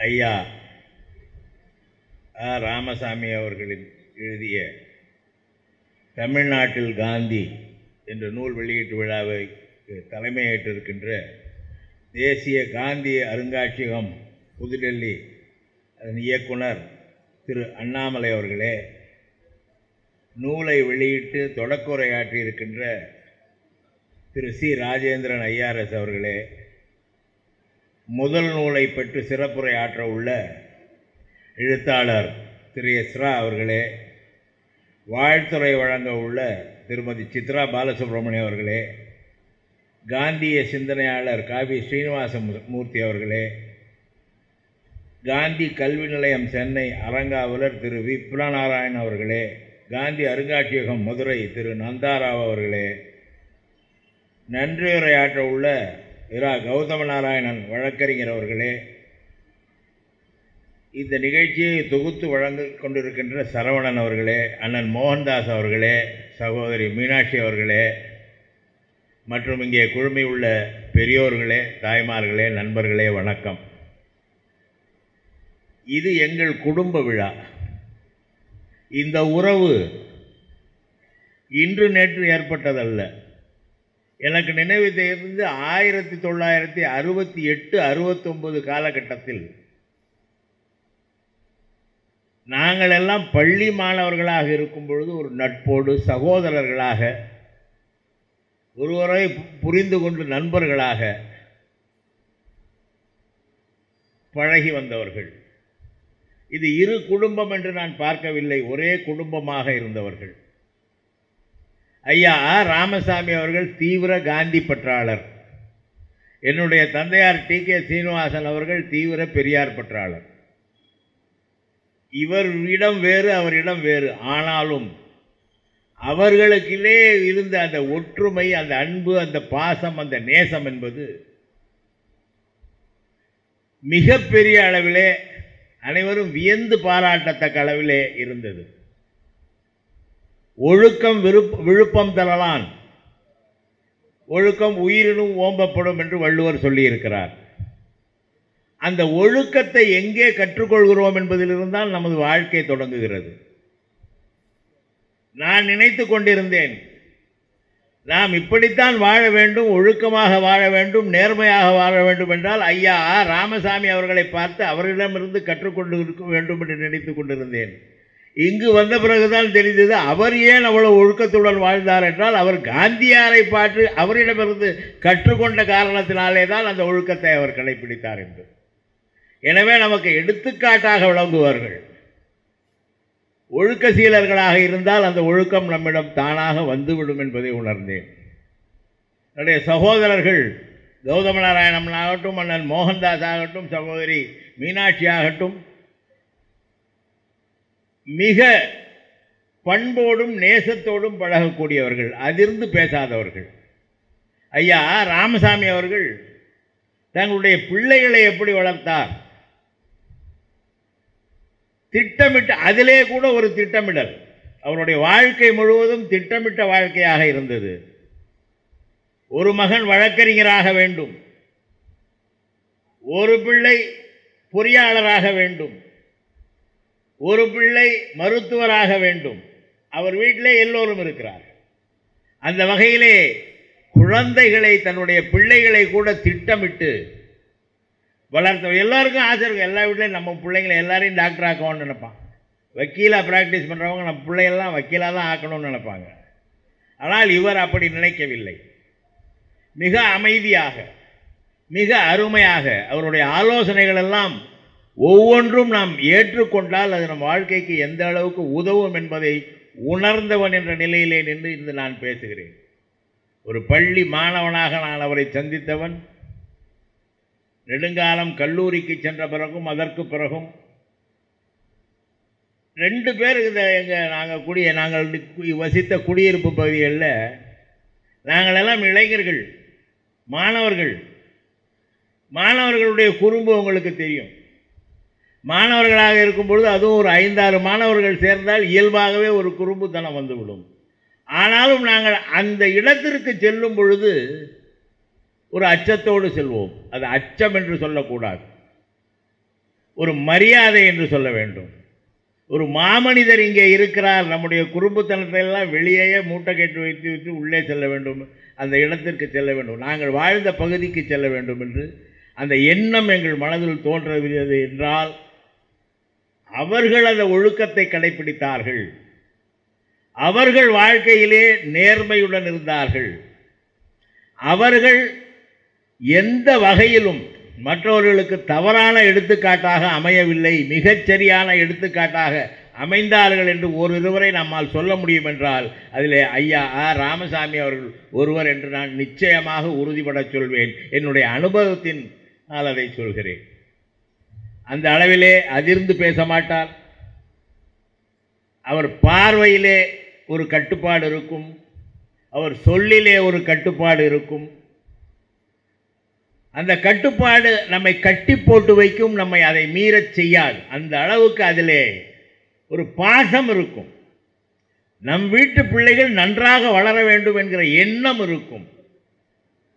ஐயா ஆ ராமசாமி அவர்களின் எழுதிய தமிழ்நாட்டில் காந்தி என்ற நூல் வெளியீட்டு விழாவை தலைமையேற்றிருக்கின்ற தேசிய காந்தி அருங்காட்சியகம் புதுடெல்லி அதன் இயக்குனர் திரு அண்ணாமலை அவர்களே நூலை வெளியிட்டு தொடக்குரையாற்றியிருக்கின்ற திரு சி. ராஜேந்திரன் ஐஆர்எஸ் அவர்களே முதல் நூலை பெற்று சிறப்புரை ஆற்ற உள்ள எழுத்தாளர் திரு எஸ்ரா அவர்களே வாழ்த்துறை வழங்க உள்ள திருமதி சித்ரா பாலசுப்ரமணியம் அவர்களே காந்திய சிந்தனையாளர் காவி ஸ்ரீனிவாச மு- மூர்த்தி அவர்களே காந்தி கல்வி நிலையம் சென்னை அரங்காவலர் திரு விப்ரநாராயண் அவர்களே காந்தி அருங்காட்சியகம் மதுரை திரு நந்தாராவ் அவர்களே நன்றியுரையாற்ற உள்ள இரா கௌதம நாராயணன் வழக்கறிஞர் அவர்களே இந்த நிகழ்ச்சியை தொகுத்து வழங்க கொண்டிருக்கின்ற சரவணன் அவர்களே அண்ணன் மோகன்தாஸ் அவர்களே சகோதரி மீனாட்சி அவர்களே மற்றும் இங்கே குழுமியுள்ள பெரியோர்களே தாய்மார்களே நண்பர்களே வணக்கம். இது எங்கள் குடும்ப விழா. இந்த உறவு இன்று நேற்று ஏற்பட்டதல்ல. எனக்கு நினைவு தெரிந்து ஆயிரத்தி தொள்ளாயிரத்தி அறுபத்தி எட்டு அறுபத்தொன்பது காலகட்டத்தில் நாங்கள் எல்லாம் பள்ளி மாணவர்களாக இருக்கும் பொழுது ஒரு நட்போடு சகோதரர்களாக ஒருவரை புரிந்து கொண்டு நண்பர்களாக பழகி வந்தவர்கள். இது இரு குடும்பம் என்று நான் பார்க்கவில்லை ஒரே குடும்பமாக இருந்தவர்கள். ஐயா ராமசாமி அவர்கள் தீவிர காந்தி பற்றாளர். என்னுடைய தந்தையார் டி கே சீனிவாசன் அவர்கள் தீவிர பெரியார் பற்றாளர். இவரிடம் வேறு அவரிடம் வேறு. ஆனாலும் அவர்களுக்கிலே இருந்த அந்த ஒற்றுமை அந்த அன்பு அந்த பாசம் அந்த நேசம் என்பது மிகப்பெரிய அளவிலே அனைவரும் வியந்து பாராட்டத்தக்க அளவிலே இருந்தது. ஒழுக்கம் விருப்ப விழுப்பம் தரலான் ஒழுக்கம் உயிரினும் ஓம்பப்படும் என்று வள்ளுவர் சொல்லியிருக்கிறார். அந்த ஒழுக்கத்தை எங்கே கற்றுக்கொள்கிறோம் என்பதிலிருந்தால் நமது வாழ்க்கை தொடங்குகிறது. நான் நினைத்து கொண்டிருந்தேன். நாம் இப்படித்தான் வாழ வேண்டும் ஒழுக்கமாக வாழ வேண்டும் நேர்மையாக வாழ வேண்டும் என்றால் ஐயா ராமசாமி அவர்களை பார்த்து அவரிடமிருந்து கற்றுக்கொண்டு இருக்க வேண்டும் என்று நினைத்து கொண்டிருந்தேன். இங்கு வந்த பிறகுதான் தெரிந்தது அவர் ஏன் அவ்வளவு ஒழுக்கத்துடன் வாழ்ந்தார் என்றால் அவர் காந்தியாரை பாற்று அவரிடமிருந்து கற்றுக்கொண்ட காரணத்தினாலே தான் அந்த ஒழுக்கத்தை அவர் கடைபிடித்தார் என்று. எனவே நமக்கு எடுத்துக்காட்டாக விளங்குவார்கள். ஒழுக்க சீலர்களாக இருந்தால் அந்த ஒழுக்கம் நம்மிடம் தானாக வந்துவிடும் என்பதை உணர்ந்தேன். என்னுடைய சகோதரர்கள் கௌதம நாராயணன் ஆகட்டும் அண்ணன் மோகன்தாஸ் ஆகட்டும் சகோதரி மீனாட்சி ஆகட்டும் மிக பண்போடும் நேசத்தோடும் பழகக்கூடியவர்கள் அதிர்ந்து பேசாதவர்கள். ஐயா ராமசாமி அவர்கள் தங்களுடைய பிள்ளைகளை எப்படி வளர்த்தார்? திட்டமிட்ட அதிலே கூட ஒரு திட்டமிடல். அவருடைய வாழ்க்கை முழுவதும் திட்டமிட்ட வாழ்க்கையாக இருந்தது. ஒரு மகன் வழக்கறிஞராக வேண்டும். ஒரு பிள்ளை பொறியாளராக வேண்டும். ஒரு பிள்ளை மருத்துவராக வேண்டும். அவர் வீட்டிலே எல்லோரும் இருக்கிறார் அந்த வகையிலே குழந்தைகளை தன்னுடைய பிள்ளைகளை கூட திட்டமிட்டு வளர்த்த எல்லாருக்கும் ஆசை இருக்கும். எல்லா வீட்லேயும் நம்ம பிள்ளைங்களை எல்லாரையும் டாக்டர் ஆக்கணும்னு நினைப்பான் வக்கீலாக ப்ராக்டிஸ் பண்ணுறவங்க நம்ம பிள்ளைகள்லாம் வக்கீலாக தான் ஆக்கணும்னு நினைப்பாங்க. ஆனால் இவர் அப்படி நினைக்கவில்லை. மிக அமைதியாக மிக அருமையாக அவருடைய ஆலோசனைகள் எல்லாம் ஒவ்வொன்றும் நாம் ஏற்றுக்கொண்டால் அது நம் வாழ்க்கைக்கு எந்த அளவுக்கு உதவும் என்பதை உணர்ந்தவன் என்ற நிலையிலே நின்று இன்று நான் பேசுகிறேன். ஒரு பள்ளி மாணவனாக நான் அவரை சந்தித்தவன் நெடுங்காலம் கல்லூரிக்கு சென்ற பிறகும் அதற்கு பிறகும் ரெண்டு பேர் இந்த எங்கள் நாங்கள் குடிய நாங்கள் வசித்த குடியிருப்பு பகுதிகளில் நாங்கள் எல்லாம் இளைஞர்கள் மாணவர்கள். மாணவர்களுடைய குறும்பு உங்களுக்கு தெரியும். மாணவர்களாக இருக்கும் பொழுது அதுவும் ஒரு ஐந்தாறு மாணவர்கள் சேர்ந்தால் இயல்பாகவே ஒரு குறும்புத்தனம் வந்துவிடும். ஆனாலும் நாங்கள் அந்த இடத்திற்கு செல்லும் பொழுது ஒரு அச்சத்தோடு செல்வோம். அது அச்சம் என்று சொல்லக்கூடாது. ஒரு மரியாதை என்று சொல்ல வேண்டும். ஒரு மாமனிதர் இங்கே இருக்கிறார். நம்முடைய குறும்புத்தனத்தை எல்லாம் வெளியேயே மூட்டை கேட்டு வைத்து வைத்து உள்ளே செல்ல வேண்டும். அந்த இடத்திற்கு செல்ல வேண்டும். நாங்கள் வாழ்ந்த பகுதிக்கு செல்ல வேண்டும் என்று அந்த எண்ணம் எங்கள் மனதில் தோன்றுகிறது என்றால் அவர்கள் அந்த ஒழுக்கத்தை கடைபிடித்தார்கள் அவர்கள் வாழ்க்கையிலே நேர்மையுடன் இருந்தார்கள். அவர்கள் எந்த வகையிலும் மற்றவர்களுக்கு தவறான எடுத்துக்காட்டாக அமையவில்லை மிகச்சரியான எடுத்துக்காட்டாக அமைந்தார்கள் என்று ஒரு இருவரை நம்மால் சொல்ல முடியும் என்றால் அதிலே ஐயா ஆ. ராமசாமி அவர்கள் ஒருவர் என்று நான் நிச்சயமாக உறுதிபட சொல்வேன். என்னுடைய அனுபவத்தின் நான் அதை சொல்கிறேன். அந்த அளவிலே அதிர்ந்து பேச மாட்டார். அவர் பார்வையிலே ஒரு கட்டுப்பாடு இருக்கும். அவர் சொல்லிலே ஒரு கட்டுப்பாடு இருக்கும். அந்த கட்டுப்பாடு நம்மை கட்டி போட்டு வைக்கும் நம்மை அதை மீறச் செய்யாது. அந்த அளவுக்கு அதிலே ஒரு பாசம் இருக்கும். நம் வீட்டு பிள்ளைகள் நன்றாக வளர வேண்டும் என்கிற எண்ணம் இருக்கும்.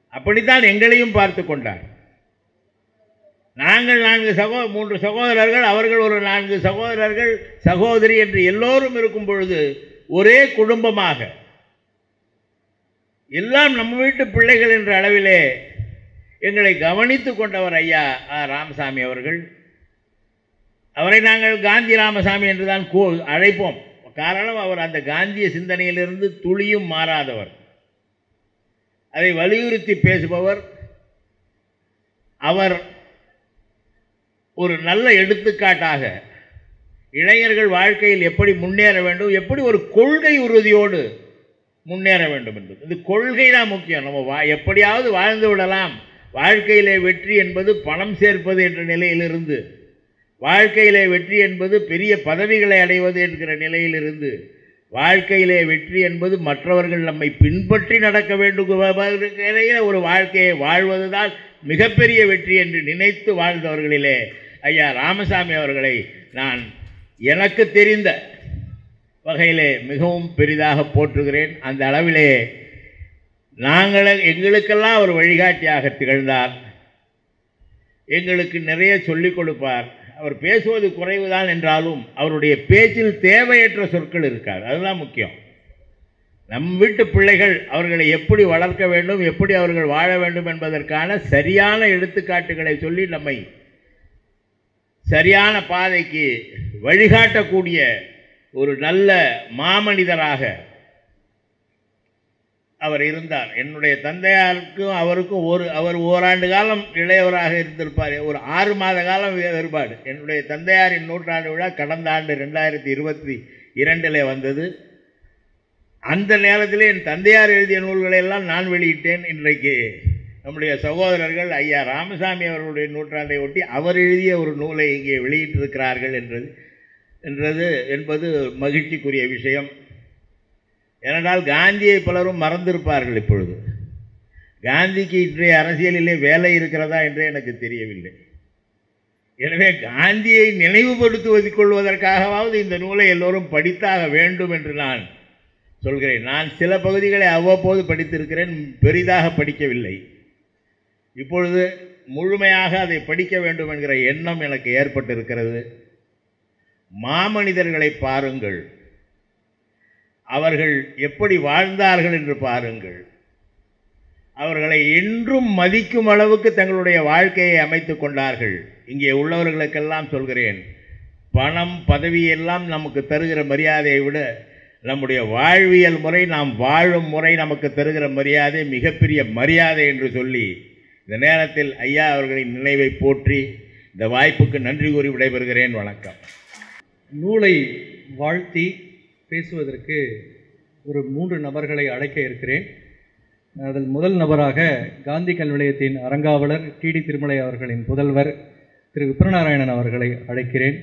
அப்படித்தான் எங்களையும் பார்த்து கொண்டார். நாங்கள் நான்கு சகோ மூன்று சகோதரர்கள் அவர்கள் ஒரு நான்கு சகோதரர்கள் சகோதரி என்று எல்லோரும் இருக்கும் பொழுது ஒரே குடும்பமாக. எல்லாம் நம்ம வீட்டு பிள்ளைகள் என்ற அளவிலே எங்களை கவனித்து கொண்டவர் ஐயா ஆ. ராமசாமி அவர்கள். அவரை நாங்கள் காந்தி ராமசாமி என்று தான் கூ அழைப்போம். காரணம் அவர் அந்த காந்திய சிந்தனையிலிருந்து துளியும் மாறாதவர். அதை வலியுறுத்தி பேசுபவர். அவர் ஒரு நல்ல எடுத்துக்காட்டாக இளைஞர்கள் வாழ்க்கையில் எப்படி முன்னேற வேண்டும் எப்படி ஒரு கொள்கை உறுதியோடு முன்னேற வேண்டும் என்பது. இது கொள்கை தான் முக்கியம். நம்ம வா எப்படியாவது வாழ்ந்து விடலாம். வாழ்க்கையிலே வெற்றி என்பது பணம் சேர்ப்பது என்ற நிலையிலிருந்து வாழ்க்கையிலே வெற்றி என்பது பெரிய பதவிகளை அடைவது என்கிற நிலையிலிருந்து வாழ்க்கையிலே வெற்றி என்பது மற்றவர்கள் நம்மை பின்பற்றி நடக்க வேண்டும். ஒரு வாழ்க்கையை வாழ்வதுதான் மிகப்பெரிய வெற்றி என்று நினைத்து வாழ்ந்தவர்களிலே ஐயா ராமசாமி அவர்களை நான் எனக்கு தெரிந்த வகையிலே மிகவும் பெரிதாக போற்றுகிறேன். அந்த அளவிலே நாங்கள் எங்களுக்கெல்லாம் அவர் வழிகாட்டியாக திகழ்ந்தார். எங்களுக்கு நிறைய சொல்லிக் கொடுப்பார். அவர் பேசுவது குறைவுதான் என்றாலும் அவருடைய பேச்சில் தேவையற்ற சொற்கள் இருக்காது. அதுதான் முக்கியம். நம் வீட்டு பிள்ளைகள் அவர்களை எப்படி வளர்க்க வேண்டும் எப்படி அவர்கள் வாழ வேண்டும் என்பதற்கான சரியான எடுத்துக்காட்டுகளை சொல்லி நம்மை சரியான பாதைக்கு வழிகாட்டக்கூடிய ஒரு நல்ல மாமனிதராக அவர் இருந்தார். என்னுடைய தந்தையாருக்கும் அவருக்கும் ஒரு அவர் ஓராண்டு காலம் இளையவராக இருந்திருப்பார். ஒரு ஆறு மாத காலம் வேறுபாடு. என்னுடைய தந்தையாரின் நூற்றாண்டு விழா கடந்த ஆண்டு ரெண்டாயிரத்தி இருபத்தி இரண்டில் வந்தது. அந்த நேரத்திலே என் தந்தையார் எழுதிய நூல்களை எல்லாம் நான் வெளியிட்டேன். இன்றைக்கு நம்முடைய சகோதரர்கள் ஐயா ராமசாமி அவர்களுடைய நூற்றாண்டை ஒட்டி அவர் எழுதிய ஒரு நூலை இங்கே வெளியிட்டிருக்கிறார்கள் என்றது என்றது என்பது மகிழ்ச்சிக்குரிய விஷயம். ஏனென்றால் காந்தியை பலரும் மறந்திருப்பார்கள் இப்பொழுது. காந்திக்கு இன்றைய அரசியலிலே வேலை இருக்கிறதா என்று எனக்கு தெரியவில்லை. எனவே காந்தியை நினைவுபடுத்துவது கொள்வதற்காகவாவது இந்த நூலை எல்லோரும் படித்தாக வேண்டும் என்று நான் சொல்கிறேன். நான் சில பகுதிகளை அவ்வப்போது படித்திருக்கிறேன் பெரிதாக படிக்கவில்லை. இப்பொழுது முழுமையாக அதை படிக்க வேண்டும் என்கிற எண்ணம் எனக்கு ஏற்பட்டிருக்கிறது. மாமனிதர்களை பாருங்கள். அவர்கள் எப்படி வாழ்ந்தார்கள் என்று பாருங்கள். அவர்களை இன்றும் மதிக்கும் அளவுக்கு தங்களுடைய வாழ்க்கையை அமைத்து கொண்டார்கள். இங்கே உள்ளவர்களுக்கெல்லாம் சொல்கிறேன் பணம் பதவி எல்லாம் நமக்கு தருகிற மரியாதையை விட நம்முடைய வாழ்வியல் முறை நாம் வாழும் முறை நமக்கு தருகிற மரியாதை மிகப்பெரிய மரியாதை என்று சொல்லி இந்த நேரத்தில் ஐயா அவர்களின் நினைவை போற்றி இந்த வாய்ப்புக்கு நன்றி கூறி விடைபெறுகிறேன். வணக்கம். நூலை வாழ்த்தி பேசுவதற்கு ஒரு மூன்று நபர்களை அழைக்க இருக்கிறேன். அதில் முதல் நபராக காந்தி கல்விநிலையத்தின் அரங்காவலர் டிடி திருமலை அவர்களின் புதல்வர் திரு விப்ரநாராயணன் அவர்களை அழைக்கிறேன்.